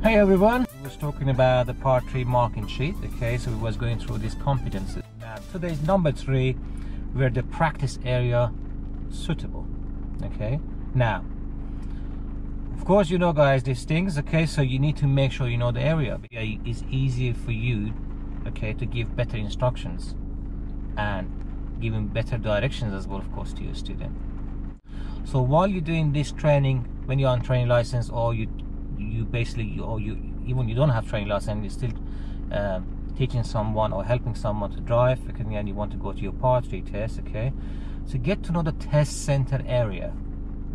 Hey everyone, we was talking about the part 3 marking sheet, okay, so we was going through these competencies. Now today's number 3, where the practice area suitable, okay. Now, of course you know guys these things, okay, so you need to make sure you know the area. It's easier for you, okay, to give better instructions and giving better directions as well, of course, to your student. So while you're doing this training, when you're on training license or you you basically or you even you don't have training license you're still uh, teaching someone or helping someone to drive because then you want to go to your part three test okay? So get to know the test center area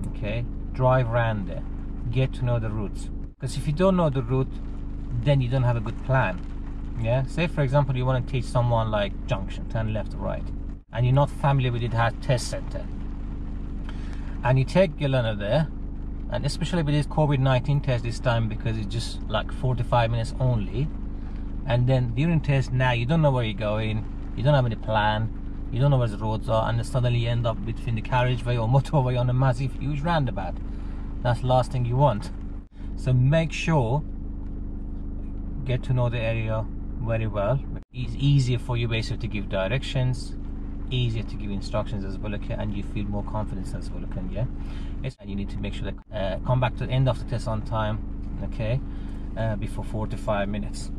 okay? Drive around there. Get to know the routes. Because if you don't know the route then you don't have a good plan yeah? Say for example you want to teach someone like junction turn left or right and you're not familiar with it has test center. And you take your learner there and especially with this COVID-19 test this time because it's just like 45 minutes only. And then during test now you don't know where you're going you don't have any plan you don't know where the roads are and suddenly you end up between the carriageway or motorway on a massive huge roundabout. That's the last thing you want. So make sure get to know the area very well. It's easier for you basically to give directions easier to give instructions as well okay and you feel more confidence as well okay yeah? And you need to make sure that uh, come back to the end of the test on time okay uh, before 45 minutes.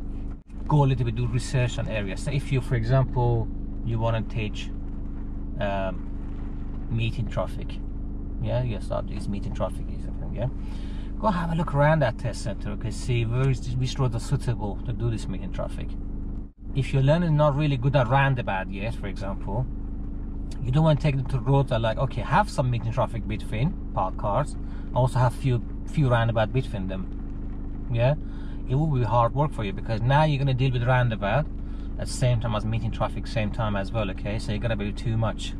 Go a little bit do research on areas. So if you for example you want to teach um, meeting traffic yeah your subject is meeting traffic is yeah? Go have a look around that test center okay see where is which roads are suitable to do this meeting traffic. If your learner is not really good at roundabout yet for example you don't want to take them to roads that like okay have some meeting traffic between parked cars also have few few roundabout between them. Yeah? It will be hard work for you because now you're going to deal with roundabout at the same time as meeting traffic same time as well okay? So you're going to be too much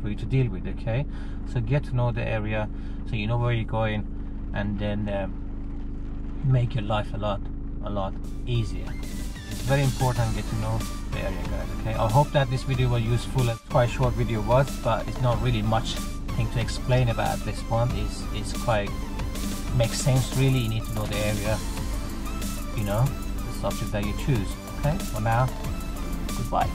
for you to deal with okay? So get to know the area so you know where you're going and then um, make your life a lot a lot easier it's very important get to know the area guys okay? I hope that this video was useful. It's quite short video was but it's not really much thing to explain about this one. Is it's quite makes sense really. You need to know the area you know the subject that you choose okay? For now goodbye